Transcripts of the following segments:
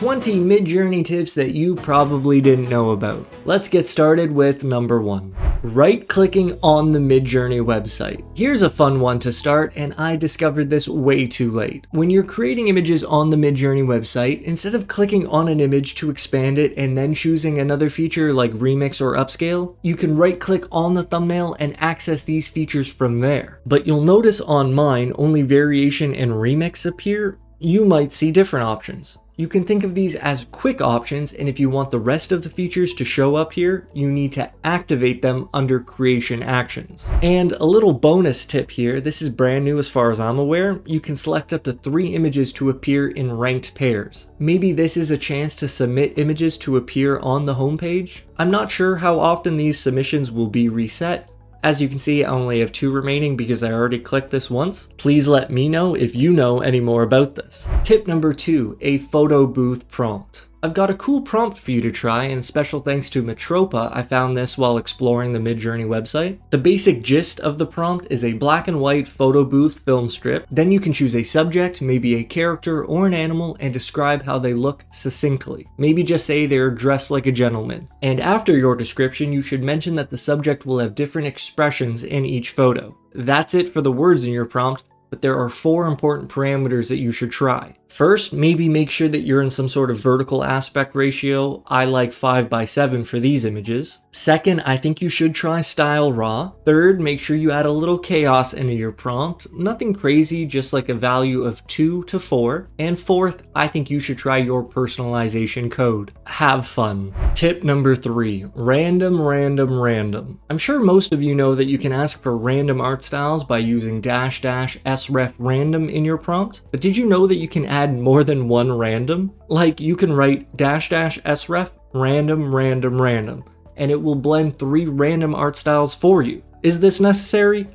20 Midjourney tips that you probably didn't know about. Let's get started with number one. Right clicking on the Midjourney website. Here's a fun one to start and I discovered this way too late. When you're creating images on the Midjourney website, instead of clicking on an image to expand it and then choosing another feature like remix or upscale, you can right click on the thumbnail and access these features from there. But you'll notice on mine only variation and remix appear, you might see different options. You can think of these as quick options and if you want the rest of the features to show up here, you need to activate them under creation actions. And a little bonus tip here, this is brand new as far as I'm aware, you can select up to three images to appear in ranked pairs. Maybe this is a chance to submit images to appear on the homepage? I'm not sure how often these submissions will be reset, as you can see, I only have two remaining because I already clicked this once. Please let me know if you know any more about this. Tip number two, a photo booth prompt. I've got a cool prompt for you to try, and special thanks to Metropa, I found this while exploring the Midjourney website. The basic gist of the prompt is a black and white photo booth film strip. Then you can choose a subject, maybe a character or an animal, and describe how they look succinctly. Maybe just say they're dressed like a gentleman. And after your description, you should mention that the subject will have different expressions in each photo. That's it for the words in your prompt, but there are four important parameters that you should try. First, maybe make sure that you're in some sort of vertical aspect ratio. I like 5 by 7 for these images. Second, I think you should try style raw. Third, make sure you add a little chaos into your prompt. Nothing crazy, just like a value of 2 to 4. And fourth, I think you should try your personalization code. Have fun. Tip number 3. Random, random, random. I'm sure most of you know that you can ask for random art styles by using dash dash sref random in your prompt. But did you know that you can add add more than one random. Like you can write dash dash sref random random random and it will blend three random art styles for you. Is this necessary?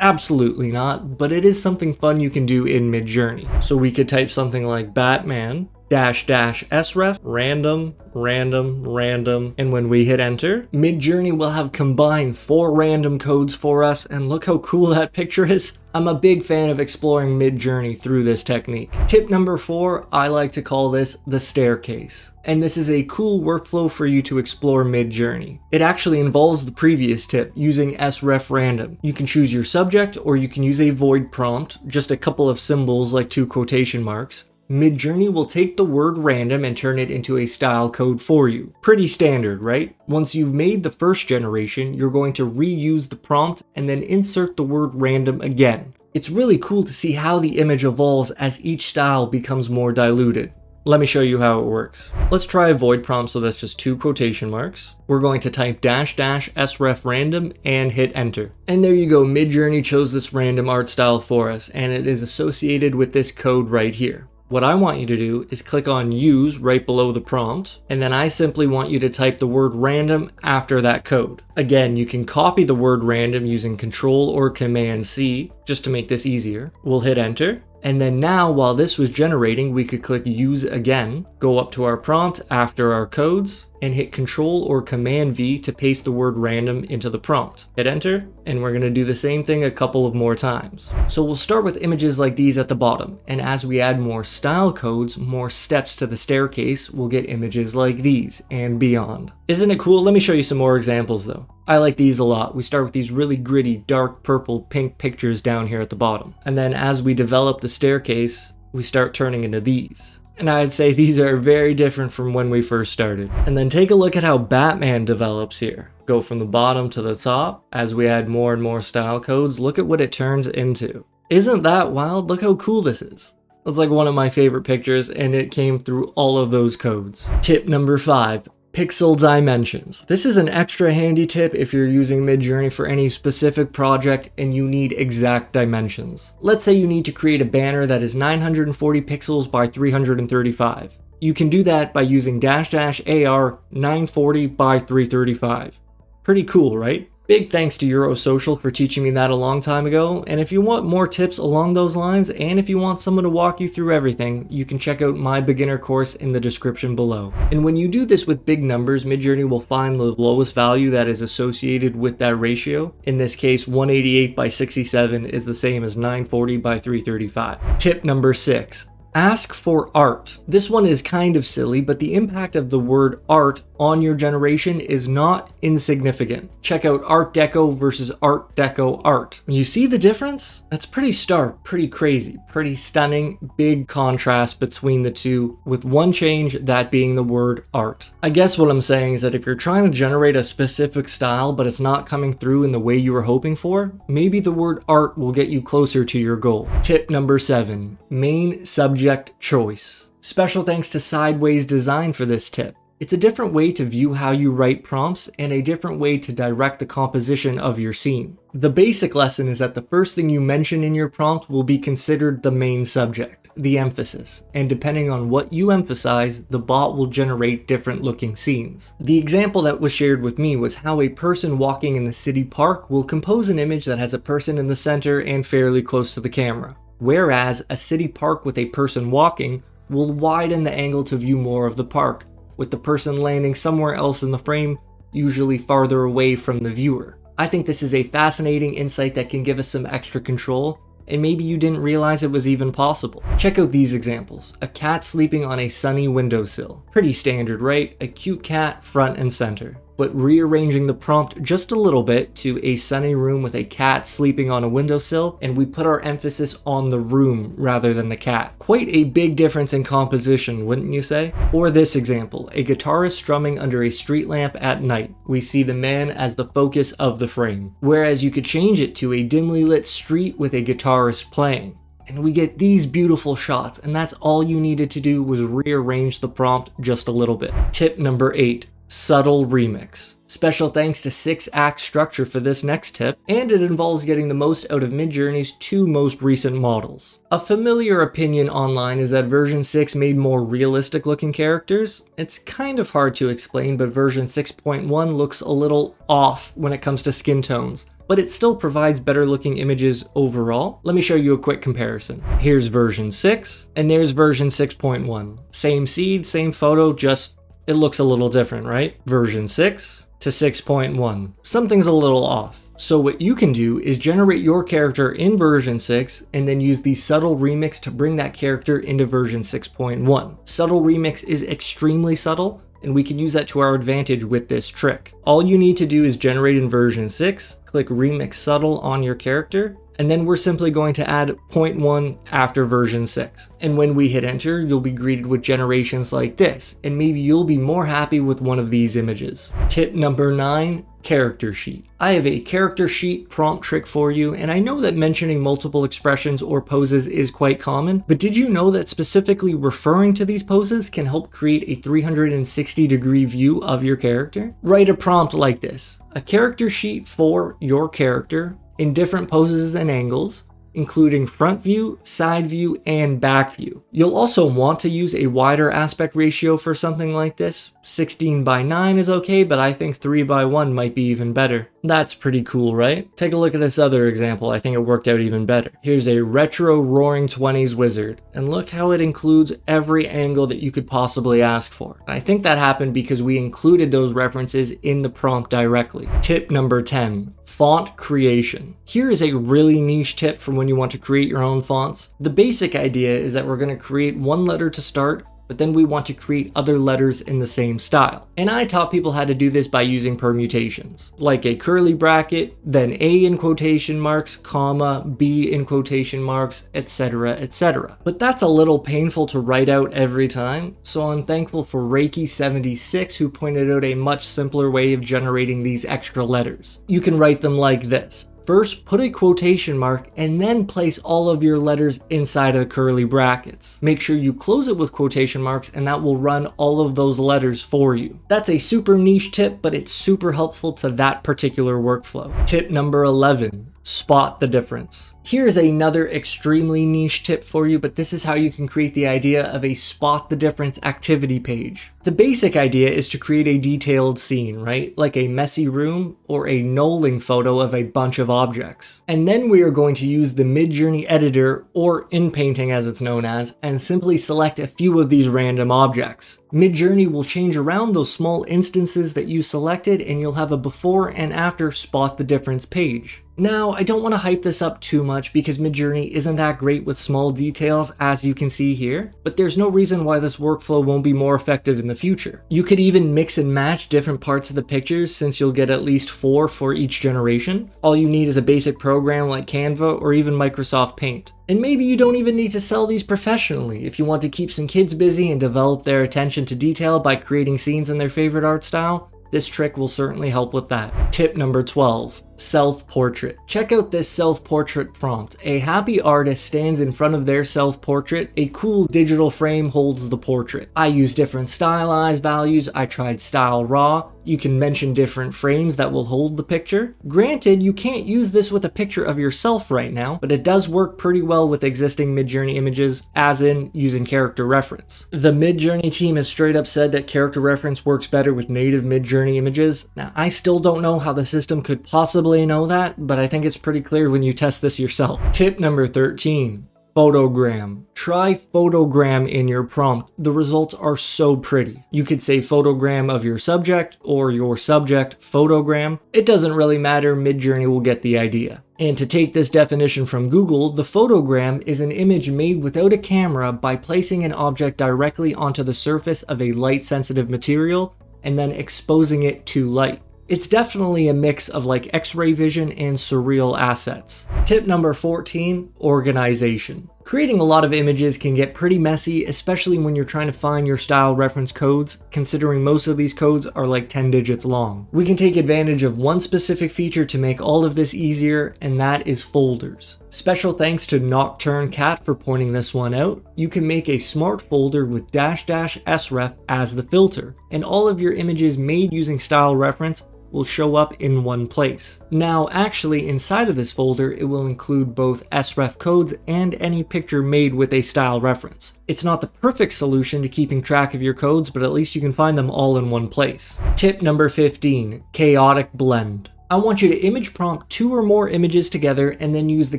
Absolutely not, but it is something fun you can do in Midjourney. So we could type something like Batman dash dash sref random random random. And when we hit enter midjourney will have combined four random codes for us. And look how cool that picture is. I'm a big fan of exploring midjourney through this technique. Tip number four i like to call this the staircase. And this is a cool workflow for you to explore midjourney. It actually involves the previous tip using sref random. You can choose your subject or you can use a void prompt just a couple of symbols like two quotation marks Midjourney will take the word random and turn it into a style code for you. Pretty standard, right? Once you've made the first generation, you're going to reuse the prompt and then insert the word random again. It's really cool to see how the image evolves as each style becomes more diluted. Let me show you how it works. Let's try a void prompt, so that's just two quotation marks. We're going to type dash dash sref random and hit enter. And there you go, Midjourney chose this random art style for us, and it is associated with this code right here. What I want you to do is click on use right below the prompt, and then I simply want you to type the word random after that code. Again, you can copy the word random using control or command C just to make this easier. We'll hit enter, and then now while this was generating, we could click use again, go up to our prompt after our codes, and hit Control or Command V to paste the word random into the prompt. Hit enter, and we're gonna do the same thing a couple of more times. So we'll start with images like these at the bottom, and as we add more style codes, more steps to the staircase, we'll get images like these, and beyond. Isn't it cool? Let me show you some more examples though. I like these a lot. We start with these really gritty, dark purple, pink pictures down here at the bottom. And then as we develop the staircase, we start turning into these. And I'd say these are very different from when we first started. And then take a look at how Batman develops here. Go from the bottom to the top. As we add more and more style codes, look at what it turns into. Isn't that wild? Look how cool this is. That's like one of my favorite pictures and it came through all of those codes. Tip number five, pixel dimensions. This is an extra handy tip if you're using Midjourney for any specific project and you need exact dimensions. Let's say you need to create a banner that is 940 pixels by 335. You can do that by using dash dash AR 940 by 335. Pretty cool, right? Big thanks to Eurosocial for teaching me that a long time ago, and if you want more tips along those lines, and if you want someone to walk you through everything, you can check out my beginner course in the description below. And when you do this with big numbers, Midjourney will find the lowest value that is associated with that ratio. In this case, 188 by 67 is the same as 940 by 335. Tip number 6 Ask for art. This one is kind of silly, but the impact of the word art on your generation is not insignificant. Check out Art Deco versus Art Deco art. You see the difference? That's pretty stark, pretty crazy, pretty stunning, big contrast between the two, with one change, that being the word art. I guess what I'm saying is that if you're trying to generate a specific style, but it's not coming through in the way you were hoping for, maybe the word art will get you closer to your goal. Tip number seven, main subject choice. Special thanks to Sideways Design for this tip. It's a different way to view how you write prompts and a different way to direct the composition of your scene. The basic lesson is that the first thing you mention in your prompt will be considered the main subject, the emphasis, and depending on what you emphasize, the bot will generate different looking scenes. The example that was shared with me was how a person walking in the city park will compose an image that has a person in the center and fairly close to the camera, whereas a city park with a person walking will widen the angle to view more of the park, with the person landing somewhere else in the frame, usually farther away from the viewer. I think this is a fascinating insight that can give us some extra control, and maybe you didn't realize it was even possible. Check out these examples. A cat sleeping on a sunny windowsill. Pretty standard, right? A cute cat front and center but rearranging the prompt just a little bit to a sunny room with a cat sleeping on a windowsill, and we put our emphasis on the room rather than the cat. Quite a big difference in composition, wouldn't you say? Or this example, a guitarist strumming under a street lamp at night. We see the man as the focus of the frame. Whereas you could change it to a dimly lit street with a guitarist playing and we get these beautiful shots and that's all you needed to do was rearrange the prompt just a little bit. Tip number 8 subtle remix. Special thanks to 6 Act Structure for this next tip, and it involves getting the most out of Midjourney's two most recent models. A familiar opinion online is that version 6 made more realistic looking characters. It's kind of hard to explain, but version 6.1 looks a little off when it comes to skin tones but it still provides better looking images overall. Let me show you a quick comparison. Here's version 6, and there's version 6.1. Same seed, same photo, just it looks a little different, right? Version 6 to 6.1. Something's a little off. So what you can do is generate your character in version 6 and then use the subtle remix to bring that character into version 6.1. Subtle remix is extremely subtle and we can use that to our advantage with this trick. All you need to do is generate in version 6, click remix subtle on your character, and then we're simply going to add 0.1 after version 6. And when we hit enter, you'll be greeted with generations like this, and maybe you'll be more happy with one of these images. Tip number 9, character sheet. I have a character sheet prompt trick for you, and I know that mentioning multiple expressions or poses is quite common, but did you know that specifically referring to these poses can help create a 360 degree view of your character? Write a prompt like this, a character sheet for your character in different poses and angles, including front view, side view, and back view. You'll also want to use a wider aspect ratio for something like this. 16 by 9 is okay, but I think 3 by 1 might be even better. That's pretty cool, right? Take a look at this other example, I think it worked out even better. Here's a retro roaring 20s wizard, and look how it includes every angle that you could possibly ask for. And I think that happened because we included those references in the prompt directly. Tip number 10, font creation. Here is a really niche tip for when you want to create your own fonts. The basic idea is that we're going to create one letter to start but then we want to create other letters in the same style. And I taught people how to do this by using permutations, like a curly bracket, then A in quotation marks, comma, B in quotation marks, etc, etc. But that's a little painful to write out every time, so I'm thankful for Reiki76 who pointed out a much simpler way of generating these extra letters. You can write them like this, First, put a quotation mark and then place all of your letters inside of the curly brackets. Make sure you close it with quotation marks and that will run all of those letters for you. That's a super niche tip, but it's super helpful to that particular workflow. Tip number 11, spot the difference. Here's another extremely niche tip for you, but this is how you can create the idea of a spot the difference activity page. The basic idea is to create a detailed scene, right? Like a messy room or a knolling photo of a bunch of objects. And then we are going to use the Midjourney editor, or inpainting as it's known as, and simply select a few of these random objects. Midjourney will change around those small instances that you selected and you'll have a before and after spot the difference page. Now, I don't want to hype this up too much because Midjourney isn't that great with small details as you can see here, but there's no reason why this workflow won't be more effective in the future. You could even mix and match different parts of the pictures since you'll get at least four for each generation. All you need is a basic program like Canva or even Microsoft Paint. And maybe you don't even need to sell these professionally if you want to keep some kids busy and develop their attention to detail by creating scenes in their favorite art style. This trick will certainly help with that. Tip number 12 self-portrait. Check out this self-portrait prompt. A happy artist stands in front of their self-portrait. A cool digital frame holds the portrait. I use different stylized values. I tried style raw. You can mention different frames that will hold the picture. Granted, you can't use this with a picture of yourself right now, but it does work pretty well with existing Midjourney images, as in using character reference. The Midjourney team has straight up said that character reference works better with native Midjourney images. Now, I still don't know how the system could possibly know that, but I think it's pretty clear when you test this yourself. Tip number 13. Photogram. Try photogram in your prompt. The results are so pretty. You could say photogram of your subject or your subject photogram. It doesn't really matter, Midjourney will get the idea. And to take this definition from Google, the photogram is an image made without a camera by placing an object directly onto the surface of a light sensitive material and then exposing it to light. It's definitely a mix of like x-ray vision and surreal assets. Tip number 14, organization. Creating a lot of images can get pretty messy, especially when you're trying to find your style reference codes, considering most of these codes are like 10 digits long. We can take advantage of one specific feature to make all of this easier, and that is folders. Special thanks to Nocturne Cat for pointing this one out. You can make a smart folder with dash dash sref as the filter, and all of your images made using style reference will show up in one place. Now, actually, inside of this folder, it will include both sref codes and any picture made with a style reference. It's not the perfect solution to keeping track of your codes, but at least you can find them all in one place. Tip number 15, chaotic blend. I want you to image prompt two or more images together and then use the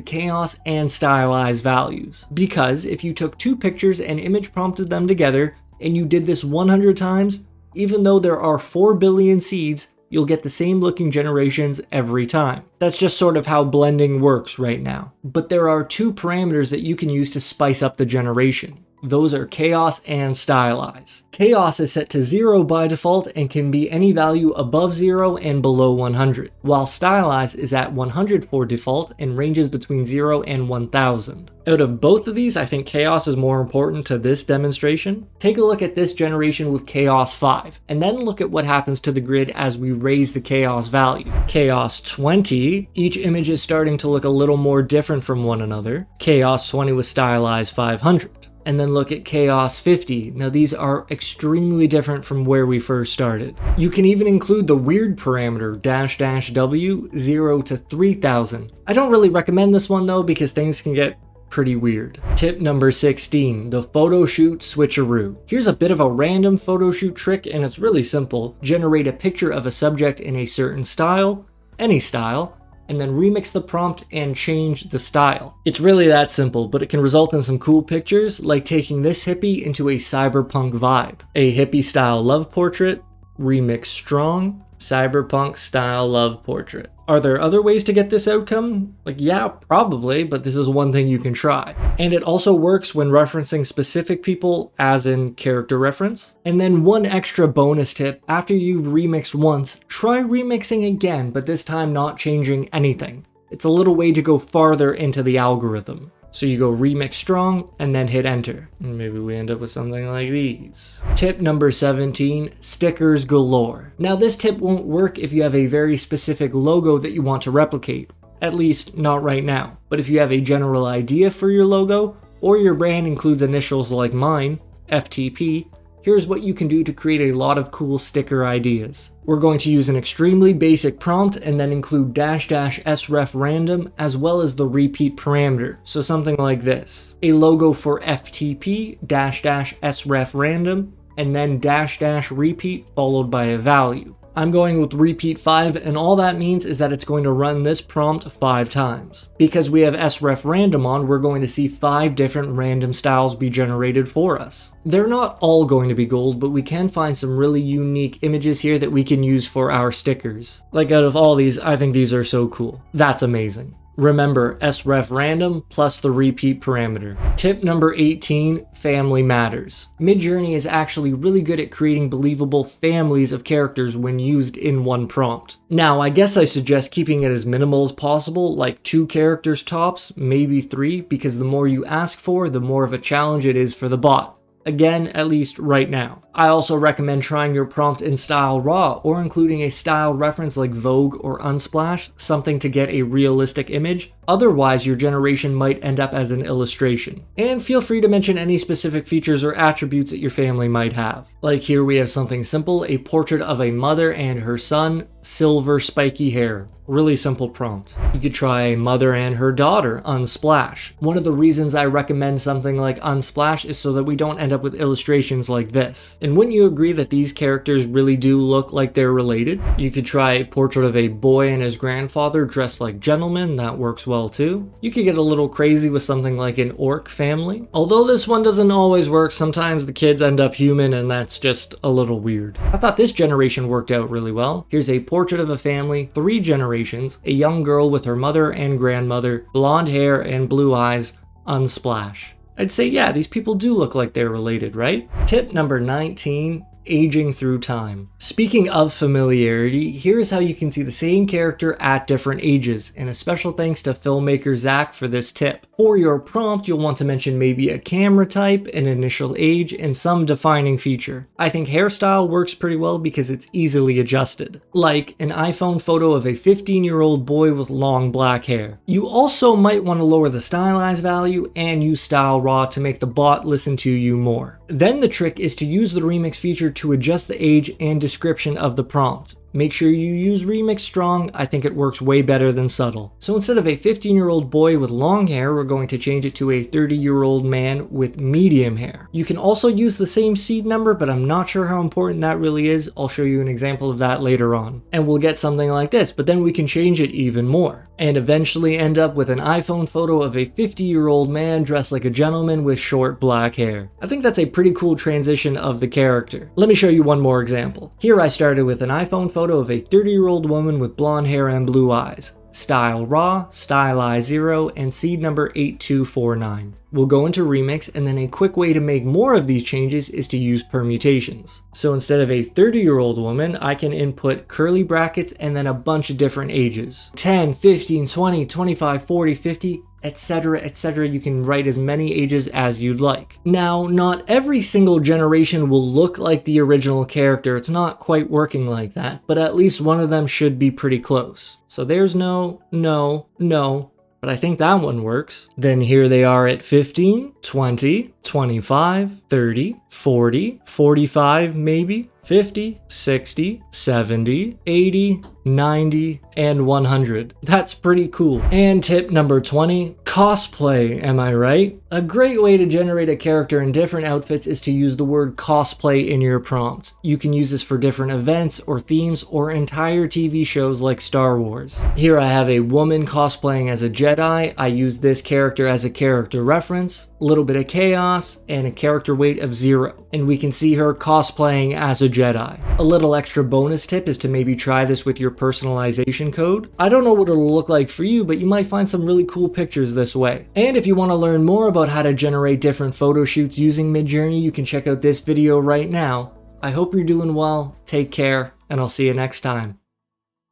chaos and stylize values. Because if you took two pictures and image prompted them together, and you did this 100 times, even though there are 4 billion seeds, you'll get the same looking generations every time. That's just sort of how blending works right now. But there are two parameters that you can use to spice up the generation. Those are chaos and stylize. Chaos is set to 0 by default and can be any value above 0 and below 100, while stylize is at 100 for default and ranges between 0 and 1000. Out of both of these, I think Chaos is more important to this demonstration. Take a look at this generation with Chaos 5, and then look at what happens to the grid as we raise the Chaos value. Chaos 20, each image is starting to look a little more different from one another. Chaos 20 with Stylize 500 and then look at Chaos 50. Now these are extremely different from where we first started. You can even include the weird parameter dash dash W 0 to 3000. I don't really recommend this one though because things can get pretty weird. Tip number 16, the photo shoot switcheroo. Here's a bit of a random photo shoot trick and it's really simple. Generate a picture of a subject in a certain style, any style, and then remix the prompt and change the style. It's really that simple, but it can result in some cool pictures, like taking this hippie into a cyberpunk vibe. A hippie style love portrait, remix strong, cyberpunk style love portrait. Are there other ways to get this outcome? Like, yeah, probably, but this is one thing you can try. And it also works when referencing specific people, as in character reference. And then one extra bonus tip, after you've remixed once, try remixing again, but this time not changing anything. It's a little way to go farther into the algorithm. So you go remix strong and then hit enter. And maybe we end up with something like these. Tip number 17, stickers galore. Now this tip won't work if you have a very specific logo that you want to replicate. At least not right now. But if you have a general idea for your logo, or your brand includes initials like mine, FTP, here's what you can do to create a lot of cool sticker ideas. We're going to use an extremely basic prompt and then include dash dash sref random as well as the repeat parameter. So something like this. A logo for FTP dash dash sref random and then dash dash repeat followed by a value. I'm going with repeat 5 and all that means is that it's going to run this prompt 5 times. Because we have sref random on, we're going to see 5 different random styles be generated for us. They're not all going to be gold, but we can find some really unique images here that we can use for our stickers. Like out of all these, I think these are so cool. That's amazing. Remember, sref random plus the repeat parameter. Tip number 18, family matters. Midjourney is actually really good at creating believable families of characters when used in one prompt. Now, I guess I suggest keeping it as minimal as possible, like two characters tops, maybe three, because the more you ask for, the more of a challenge it is for the bot. Again, at least right now. I also recommend trying your prompt in Style Raw or including a style reference like Vogue or Unsplash, something to get a realistic image. Otherwise, your generation might end up as an illustration. And feel free to mention any specific features or attributes that your family might have. Like here we have something simple, a portrait of a mother and her son, silver spiky hair. Really simple prompt. You could try a mother and her daughter, on Unsplash. One of the reasons I recommend something like Unsplash is so that we don't end up with illustrations like this. And wouldn't you agree that these characters really do look like they're related? You could try a portrait of a boy and his grandfather dressed like gentlemen, that works well too. You could get a little crazy with something like an orc family. Although this one doesn't always work, sometimes the kids end up human and that's just a little weird. I thought this generation worked out really well. Here's a portrait of a family, three generations, a young girl with her mother and grandmother, blonde hair and blue eyes, unsplash. I'd say, yeah, these people do look like they're related, right? Tip number 19 aging through time. Speaking of familiarity, here's how you can see the same character at different ages, and a special thanks to filmmaker Zach for this tip. For your prompt, you'll want to mention maybe a camera type, an initial age, and some defining feature. I think hairstyle works pretty well because it's easily adjusted. Like an iPhone photo of a 15 year old boy with long black hair. You also might want to lower the stylized value and use style raw to make the bot listen to you more. Then the trick is to use the remix feature to adjust the age and description of the prompt. Make sure you use Remix Strong, I think it works way better than Subtle. So instead of a 15 year old boy with long hair, we're going to change it to a 30 year old man with medium hair. You can also use the same seed number, but I'm not sure how important that really is. I'll show you an example of that later on. And we'll get something like this, but then we can change it even more. And eventually end up with an iPhone photo of a 50 year old man dressed like a gentleman with short black hair. I think that's a pretty cool transition of the character. Let me show you one more example. Here I started with an iPhone photo photo of a 30 year old woman with blonde hair and blue eyes. Style Raw, Stylize 0, and seed number 8249. We'll go into Remix, and then a quick way to make more of these changes is to use permutations. So instead of a 30 year old woman, I can input curly brackets and then a bunch of different ages. 10, 15, 20, 25, 40, 50, etc., etc. You can write as many ages as you'd like. Now, not every single generation will look like the original character. It's not quite working like that, but at least one of them should be pretty close. So there's no, no, no, but I think that one works. Then here they are at 15, 20, 25, 30, 40, 45 maybe, 50, 60, 70, 80, 90, and 100. That's pretty cool. And tip number 20, cosplay, am I right? A great way to generate a character in different outfits is to use the word cosplay in your prompt. You can use this for different events or themes or entire TV shows like Star Wars. Here I have a woman cosplaying as a Jedi. I use this character as a character reference, a little bit of chaos, and a character weight of zero. And we can see her cosplaying as a Jedi. A little extra bonus tip is to maybe try this with your personalization code. I don't know what it'll look like for you, but you might find some really cool pictures this way. And if you want to learn more about how to generate different photo shoots using Midjourney, you can check out this video right now. I hope you're doing well, take care, and I'll see you next time.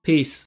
Peace.